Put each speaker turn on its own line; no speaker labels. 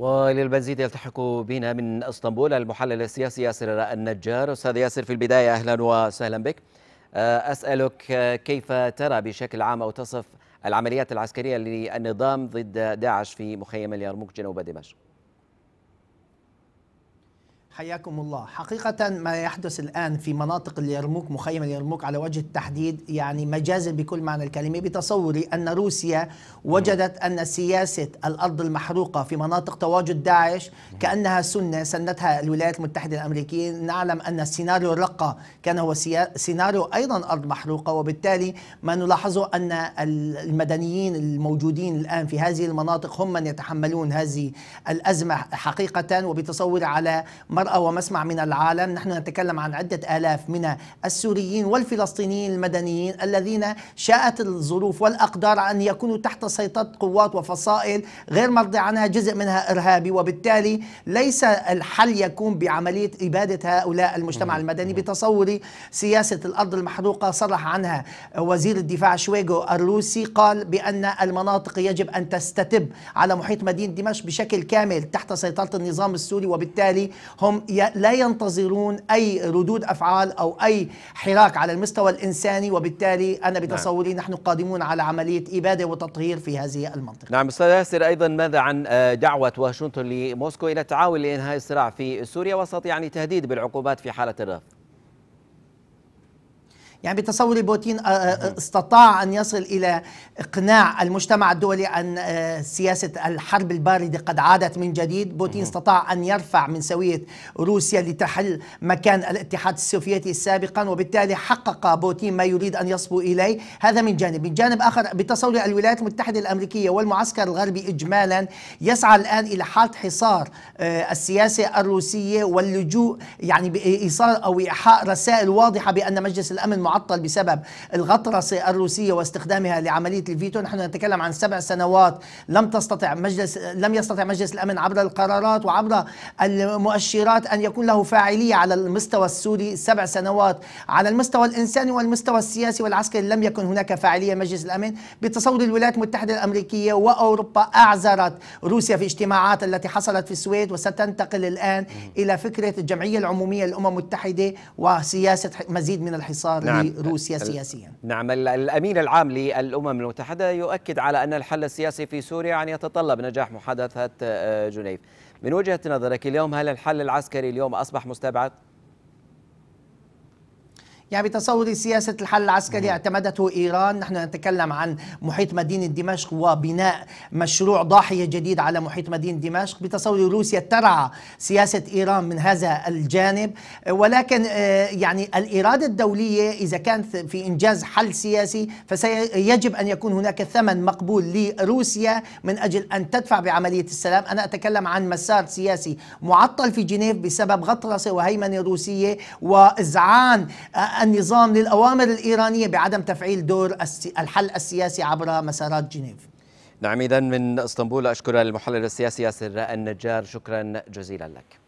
وللمزيد يلتحق بنا من إسطنبول المحلل السياسي ياسر النجار. أستاذ ياسر في البداية أهلا وسهلا بك. أسألك كيف ترى بشكل عام أو تصف العمليات العسكرية للنظام ضد داعش في مخيم اليرموك جنوب دمشق؟
حياكم الله حقيقة ما يحدث الآن في مناطق اليرموك مخيم اليرموك على وجه التحديد يعني مجازا بكل معنى الكلمة بتصوري أن روسيا وجدت أن سياسة الأرض المحروقة في مناطق تواجد داعش كأنها سنة سنتها الولايات المتحدة الأمريكية. نعلم أن السيناريو الرقة كان هو سيناريو أيضا أرض محروقة وبالتالي ما نلاحظه أن المدنيين الموجودين الآن في هذه المناطق هم من يتحملون هذه الأزمة حقيقة وبتصور على مرأى ومسمع من العالم. نحن نتكلم عن عدة آلاف من السوريين والفلسطينيين المدنيين الذين شاءت الظروف والأقدار أن يكونوا تحت سيطرة قوات وفصائل غير مرضي عنها جزء منها إرهابي. وبالتالي ليس الحل يكون بعملية إبادة هؤلاء المجتمع المدني بتصوري سياسة الأرض المحروقة. صرح عنها وزير الدفاع شويغو الروسي قال بأن المناطق يجب أن تستتب على محيط مدينة دمشق بشكل كامل تحت سيطرة النظام السوري. وبالتالي هم لا ينتظرون أي ردود أفعال أو أي حراك على المستوى الإنساني وبالتالي أنا بتصوري نحن قادمون على عملية إبادة وتطهير في هذه المنطقة.
نعم أستاذ ياسر أيضا ماذا عن دعوة واشنطن لموسكو إلى التعاون لإنهاء الصراع في سوريا وسط يعني تهديد بالعقوبات في حالة الرفض؟
يعني بتصوري بوتين استطاع أن يصل إلى إقناع المجتمع الدولي أن سياسة الحرب الباردة قد عادت من جديد. بوتين استطاع أن يرفع من سوية روسيا لتحل مكان الاتحاد السوفيتي سابقا وبالتالي حقق بوتين ما يريد أن يصبو إليه. هذا من جانب. من جانب آخر بتصوري الولايات المتحدة الأمريكية والمعسكر الغربي إجمالا يسعى الآن إلى حالة حصار السياسة الروسية واللجوء يعني بإيصال أو إيحاء رسائل واضحة بأن مجلس الأمن معطل بسبب الغطرسة الروسية واستخدامها لعملية الفيتو نحن نتكلم عن سبع سنوات لم تستطع مجلس لم يستطع مجلس الأمن عبر القرارات وعبر المؤشرات أن يكون له فاعلية على المستوى السوري سبع سنوات. على المستوى الإنساني والمستوى السياسي والعسكري لم يكن هناك فاعلية مجلس الأمن. بتصور الولايات المتحدة الأمريكية وأوروبا أعذرت روسيا في اجتماعات التي حصلت في السويد وستنتقل الآن إلى فكرة الجمعية العمومية للأمم المتحدة وسياسة مزيد من الحصار. نعم. لروسيا سياسيا.
نعم الأمين العام للأمم المتحدة يؤكد على أن الحل السياسي في سوريا يعني يتطلب نجاح محادثات جنيف. من وجهة نظرك اليوم هل الحل العسكري اليوم أصبح مستبعد؟
يعني بتصوري سياسة الحل العسكري اعتمدته إيران. نحن نتكلم عن محيط مدينة دمشق وبناء مشروع ضاحية جديد على محيط مدينة دمشق. بتصوري روسيا ترعى سياسة إيران من هذا الجانب. ولكن يعني الإرادة الدولية إذا كانت في إنجاز حل سياسي فسيجب أن يكون هناك ثمن مقبول لروسيا من أجل أن تدفع بعملية السلام. أنا أتكلم عن مسار سياسي معطل في جنيف بسبب غطرسة وهيمنة روسية وإذعان النظام للأوامر الإيرانية بعدم تفعيل دور الحل السياسي عبر مسارات جنيف.
نعم إذا من إسطنبول أشكر المحلل السياسي ياسر النجار. شكرا جزيلا لك.